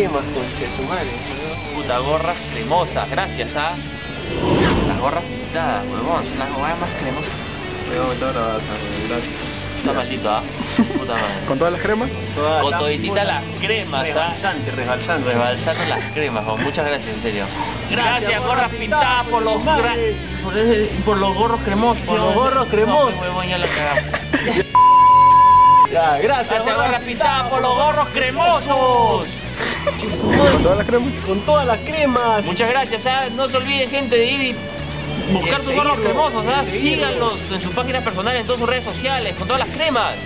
cremas, concha de su madre. Puta, gorras cremosas, gracias a las gorras pintadas, huevón, son las gorras más cremosas. Gracias. Está maldito, ¿ah? Puta madre. ¿Con todas las cremas? Toda Con la- toditita las cremas, ¿ah? Rebalsante, rebalsante. Rebalsando las cremas, muchas gracias, en serio. Gracias, Gracias, gorras pintadas por los por, ese- por los gorros cremosos. Por los gorros cremosos. No, huevón, ya la cagamos. Ya, gracias. Gracias, gorras pintadas por los gorros cremosos. Con toda la crema. Muchas gracias. ¿ah? No se olviden, gente, de ir y buscar sus gorros cremosos. ¿eh? Síganlos en sus páginas personales, en todas sus redes sociales, con todas las cremas.